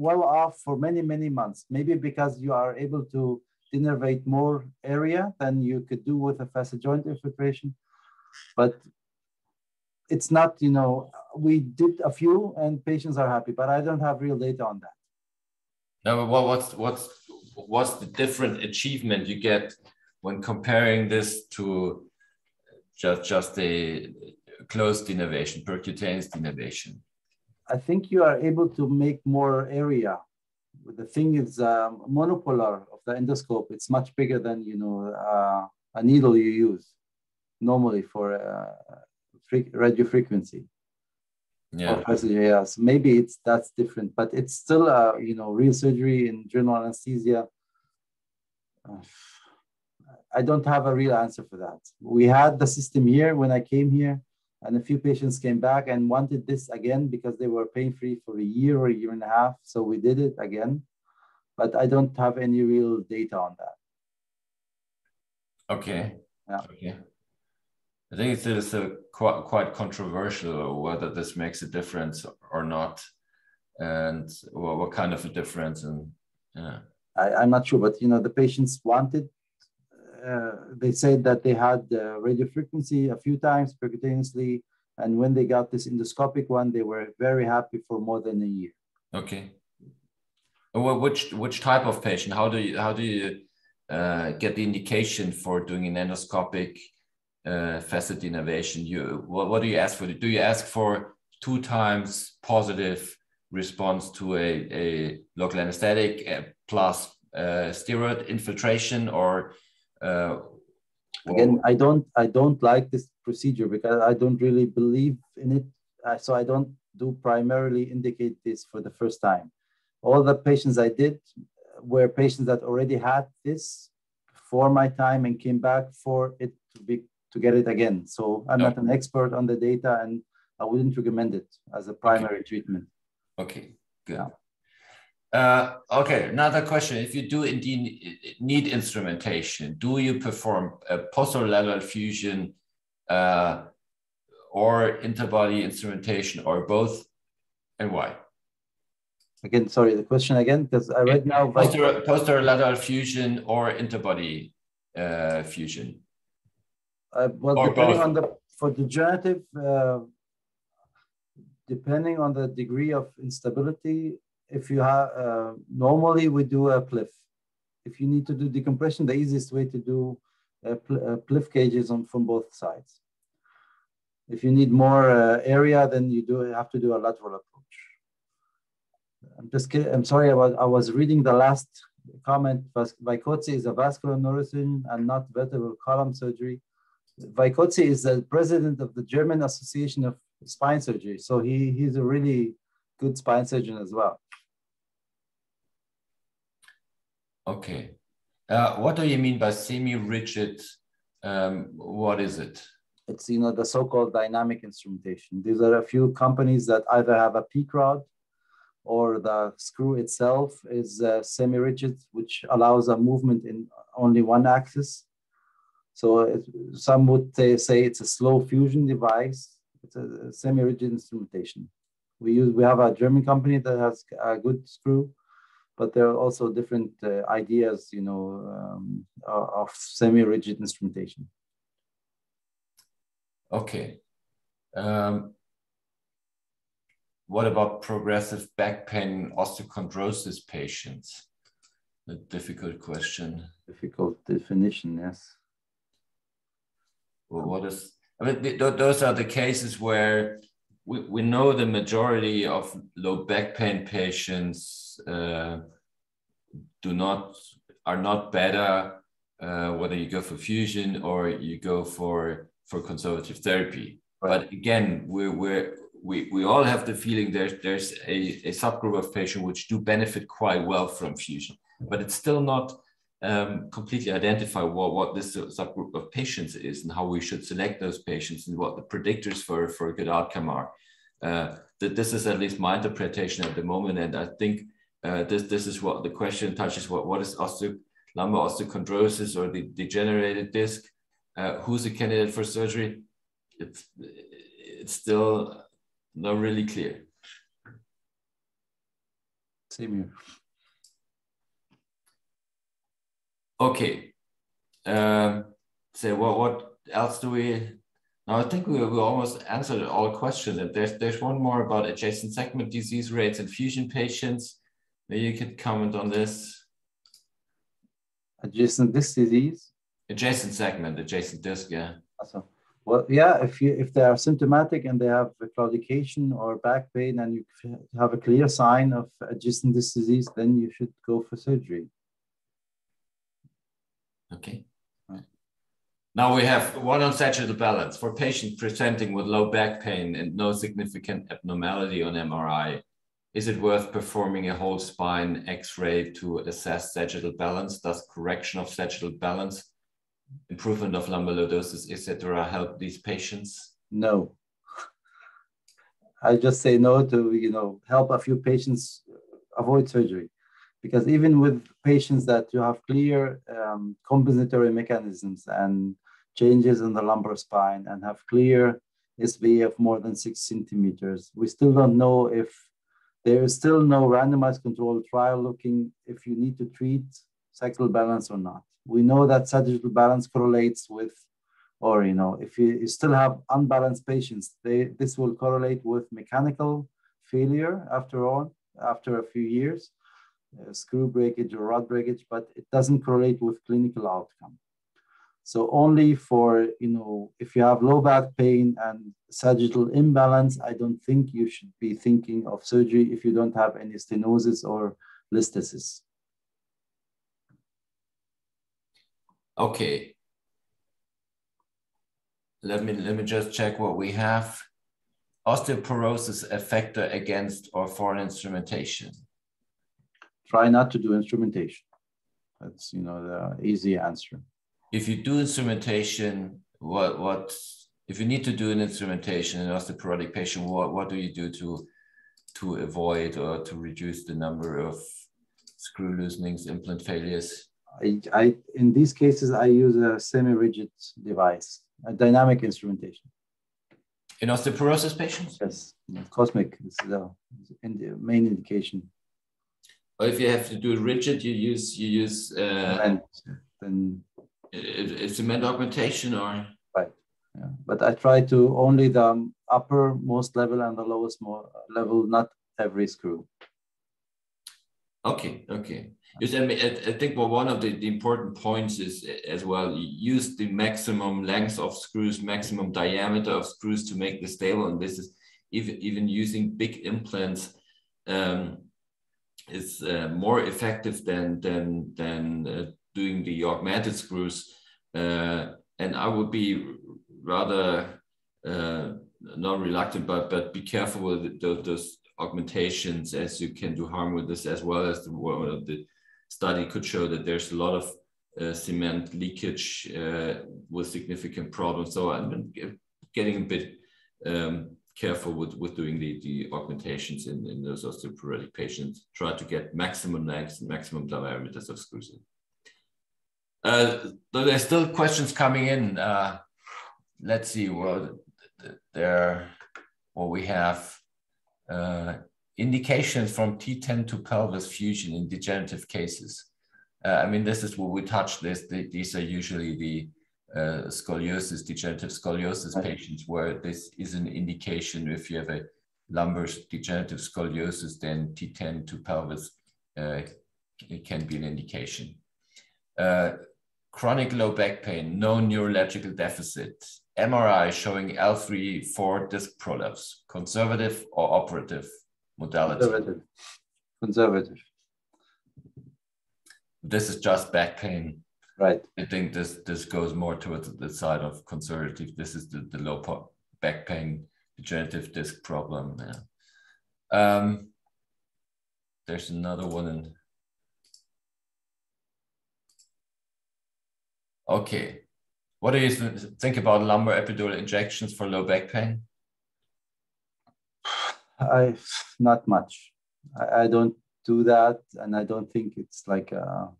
well off for many many months. Maybe because you are able to innervate more area than you could do with a facet joint infiltration. But it's not, you know, we did a few and patients are happy, but I don't have real data on that. No, what's what's what's the different achievement you get when comparing this to just just a closed denervation, percutaneous denervation? I think you are able to make more area. The thing is, um, monopolar of the endoscope. It's much bigger than you know uh, a needle you use normally for uh, radio frequency. Yeah. Yes, maybe it's that's different, but it's still a uh, you know real surgery in general anesthesia. Uh, I don't have a real answer for that. We had the system here when I came here, and a few patients came back and wanted this again because they were pain free for a year or a year and a half. So we did it again, but I don't have any real data on that. Okay. Yeah. Okay. I think it's, it's a quite, quite controversial whether this makes a difference or not, and what, what kind of a difference. And yeah. I, am not sure, but you know, the patients wanted. Uh, they said that they had the radio frequency a few times percutaneously, and when they got this endoscopic one, they were very happy for more than a year. Okay. Well, which which type of patient? How do you how do you uh, get the indication for doing an endoscopic? uh, facet denervation, you what, what do you ask for? Do you ask for two times positive response to a, a local anesthetic uh, plus uh, steroid infiltration or uh, again i don't i don't like this procedure because i don't really believe in it so i don't do primarily indicate this for the first time all the patients i did were patients that already had this for my time and came back for it to be to get it again. So I'm not an expert on the data and I wouldn't recommend it as a primary okay. treatment. Okay, good. Yeah. Uh, okay, another question. If you do indeed need instrumentation, do you perform a posterolateral fusion uh, or interbody instrumentation or both and why? Again, sorry, the question again, because I read now. Poster, posterolateral fusion or interbody uh, fusion? Uh, well, or depending both. on the for degenerative, uh, depending on the degree of instability, if you have uh, normally we do a PLIF. If you need to do decompression, the easiest way to do a, pl a PLIF cages on from both sides. If you need more uh, area, then you do have to do a lateral approach. I'm just kidding. I'm sorry about. I was reading the last comment. Vajkoczy is a vascular neurosurgeon and not vertebral column surgery. Vajkoczy is the president of the German Association of Spine Surgery. So he, he's a really good spine surgeon as well. Okay. Uh, what do you mean by semi-rigid? Um, what is it? it's you know the so-called dynamic instrumentation. These are a few companies that either have a PEEK rod or the screw itself is uh, semi-rigid, which allows a movement in only one axis. So it, some would say, say it's a slow fusion device. It's a semi-rigid instrumentation. We use we have a German company that has a good screw, but there are also different uh, ideas, you know, um, of semi-rigid instrumentation. Okay. Um, what about progressive back pain osteochondrosis patients? A difficult question. Difficult definition, yes. Well, what is, I mean, th those are the cases where we, we know the majority of low back pain patients uh, do not, are not better uh, whether you go for fusion or you go for for conservative therapy. Right. But again, we're, we're, we, we all have the feeling there's, there's a, a subgroup of patients which do benefit quite well from fusion, but it's still not um, completely identify what, what this subgroup of patients is and how we should select those patients and what the predictors for, for a good outcome are. Uh, that this is at least my interpretation at the moment, and I think uh, this this is what the question touches. What what is osteo, lumbar osteochondrosis or the degenerated disc? uh, who's a candidate for surgery, it's, it's still not really clear. Same here. Okay. Um, so what, what else do we, now I think we, we almost answered all questions. And there's, there's one more about adjacent segment disease rates in fusion patients. Maybe you could comment on this. Adjacent disc disease? adjacent segment, adjacent disc, yeah. Awesome. Well, yeah, if you if they are symptomatic and they have claudication or back pain and you have a clear sign of adjacent disc disease, then you should go for surgery. Okay. Right. Now we have one on sagittal balance for patients presenting with low back pain and no significant abnormality on MRI. Is it worth performing a whole spine X-ray to assess sagittal balance? Does correction of sagittal balance improvement of lumbar lordosis, etc., help these patients? No. I just say no to you know help a few patients avoid surgery, because even with patients that you have clear um, compensatory mechanisms and changes in the lumbar spine and have clear SV of more than six centimeters, we still don't know if there is still no randomized controlled trial looking if you need to treat sagittal balance or not we know that sagittal balance correlates with, or you know, if you, you still have unbalanced patients, they, this will correlate with mechanical failure after all, after a few years, uh, screw breakage or rod breakage, but it doesn't correlate with clinical outcome. So only for, you know, if you have low back pain and sagittal imbalance, I don't think you should be thinking of surgery if you don't have any stenosis or listhesis. Okay. Let me let me just check what we have. Osteoporosis effector against or for instrumentation. Try not to do instrumentation. That's you know the easy answer. If you do instrumentation, what what if you need to do an instrumentation in osteoporotic patient, what, what do you do to to avoid or to reduce the number of screw loosenings, implant failures? I, I, in these cases, I use a semi-rigid device, a dynamic instrumentation. In osteoporosis patients? Yes, cosmic is the, the main indication. Or if you have to do rigid, you use you use uh, then it's cement augmentation or right. Yeah, but I try to only the uppermost level and the lowest level, not every screw. Okay, okay. Yes, I, mean, I think well, one of the, the important points is as well, use the maximum length of screws, maximum diameter of screws to make this stable. And this is even, even using big implants um, is uh, more effective than, than, than uh, doing the augmented screws. Uh, and I would be rather uh, not reluctant, but, but be careful with those, augmentations as you can do harm with this as well as the, the study could show that there's a lot of uh, cement leakage uh, with significant problems. So I'm getting a bit um, careful with, with doing the, the augmentations in, in those osteoporotic patients. Try to get maximum length maximum diameters of screws in. Uh, there's still questions coming in. Uh, let's see. Well, there, well, we have uh, indications from T10 to pelvis fusion in degenerative cases. Uh, I mean, this is what we touched. This these are usually the uh, scoliosis, degenerative scoliosis patients, where this is an indication. If you have a lumbar degenerative scoliosis, then T10 to pelvis uh, can be an indication. Uh, chronic low back pain, no neurological deficit, MRI showing L3 4 disc prolapse, conservative or operative modality? Conservative. Conservative. This is just back pain. Right. I think this this goes more towards the side of conservative. This is the, the low back pain degenerative disc problem. Yeah. Um, there's another one in Okay. What do you think about lumbar epidural injections for low back pain? I not much. I, I don't do that, and I don't think it's like a,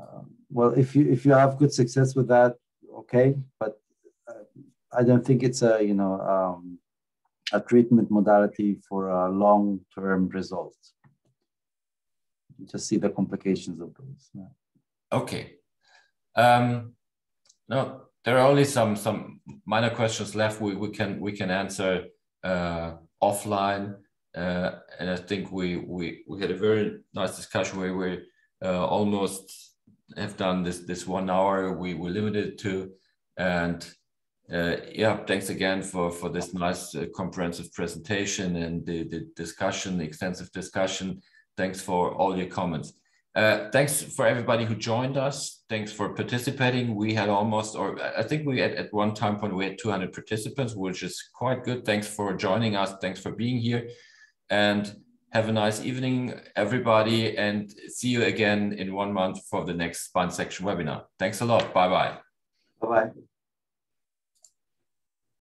uh, well. If you if you have good success with that, okay. But uh, I don't think it's a you know um, a treatment modality for a long term result. You just see the complications of those. Yeah. Okay. Um, no, there are only some some minor questions left. We we can we can answer uh, offline, uh, and I think we we we had a very nice discussion where we uh, almost have done this this one hour. We were limited to, and uh, yeah, thanks again for for this nice uh, comprehensive presentation and the the discussion, the extensive discussion. Thanks for all your comments. Uh, thanks for everybody who joined us. Thanks for participating. We had almost, or I think we had at one time point we had 200 participants, which is quite good. Thanks for joining us. Thanks for being here, and have a nice evening, everybody. And see you again in one month for the next spine section webinar. Thanks a lot. Bye bye. Bye bye.